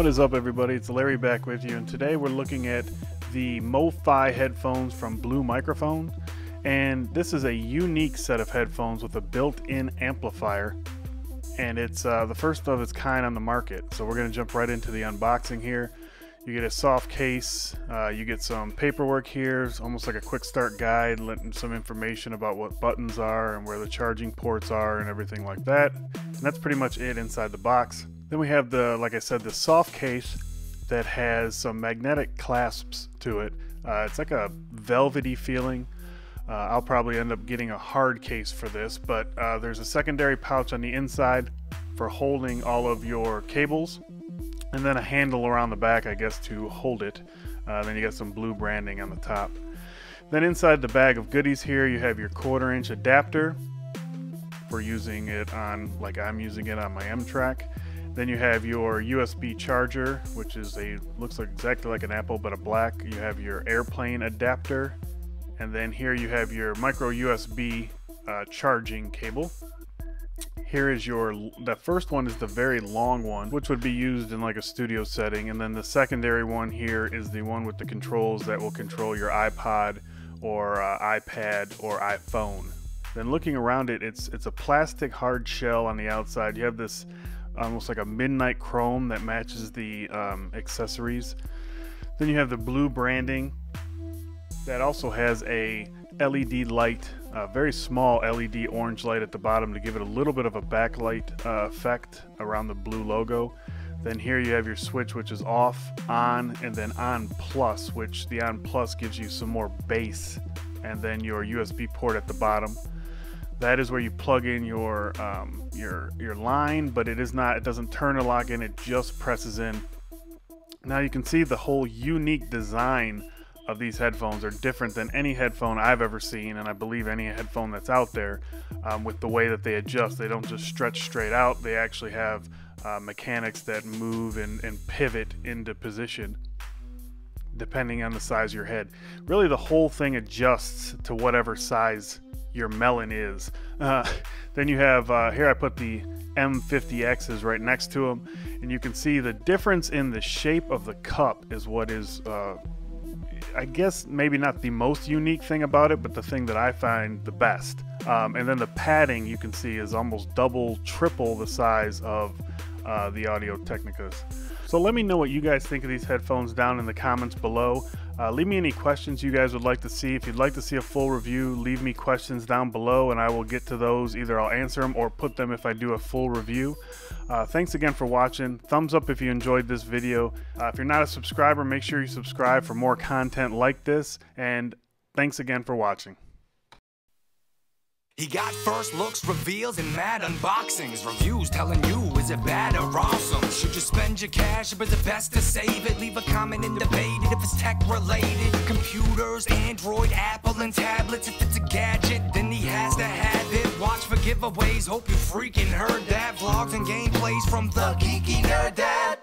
Is up everybody? It's Larry back with you and today we're looking at the MoFi headphones from Blue Microphone and this is a unique set of headphones with a built-in amplifier and it's uh, the first of its kind on the market. So we're going to jump right into the unboxing here. You get a soft case, uh, you get some paperwork here, it's almost like a quick start guide, some information about what buttons are and where the charging ports are and everything like that. And that's pretty much it inside the box. Then we have the, like I said, the soft case that has some magnetic clasps to it. Uh, it's like a velvety feeling. Uh, I'll probably end up getting a hard case for this, but uh, there's a secondary pouch on the inside for holding all of your cables and then a handle around the back, I guess, to hold it. Uh, then you got some blue branding on the top. Then inside the bag of goodies here, you have your quarter inch adapter for using it on, like I'm using it on my M-Track. Then you have your USB charger, which is a, looks like exactly like an Apple, but a black. You have your airplane adapter. And then here you have your micro USB uh, charging cable. Here is your, the first one is the very long one, which would be used in like a studio setting. And then the secondary one here is the one with the controls that will control your iPod or uh, iPad or iPhone. Then looking around it, it's, it's a plastic hard shell on the outside. You have this almost like a midnight chrome that matches the um, accessories. Then you have the blue branding that also has a LED light, a very small LED orange light at the bottom to give it a little bit of a backlight uh, effect around the blue logo. Then here you have your switch, which is off, on, and then on plus, which the on plus gives you some more bass. And then your USB port at the bottom. That is where you plug in your um, your your line, but it is not. It doesn't turn a lock in. It just presses in. Now you can see the whole unique design of these headphones are different than any headphone I've ever seen, and I believe any headphone that's out there. Um, with the way that they adjust, they don't just stretch straight out. They actually have uh, mechanics that move and, and pivot into position depending on the size of your head. Really, the whole thing adjusts to whatever size your melon is. Uh, then you have uh, here I put the M50Xs right next to them, and you can see the difference in the shape of the cup is what is. Uh, I guess maybe not the most unique thing about it, but the thing that I find the best. Um, and then the padding you can see is almost double, triple the size of uh, the Audio Technicas. So let me know what you guys think of these headphones down in the comments below. Uh, leave me any questions you guys would like to see. If you'd like to see a full review, leave me questions down below and I will get to those. Either I'll answer them or put them if I do a full review. Uh, thanks again for watching. Thumbs up if you enjoyed this video. Uh, if you're not a subscriber, make sure you subscribe for more content like this. And thanks again for watching. He got first looks, reveals, and mad unboxings. Reviews telling you is it bad or awesome? Should you spend your cash or is it best to save it? Leave a comment and debate it if it's tech related. Computers, Android, Apple, and tablets. If it's a gadget, then he has to have it. Watch for giveaways, hope you freaking heard that. Vlogs and gameplays from the Geeky Nerd Dad.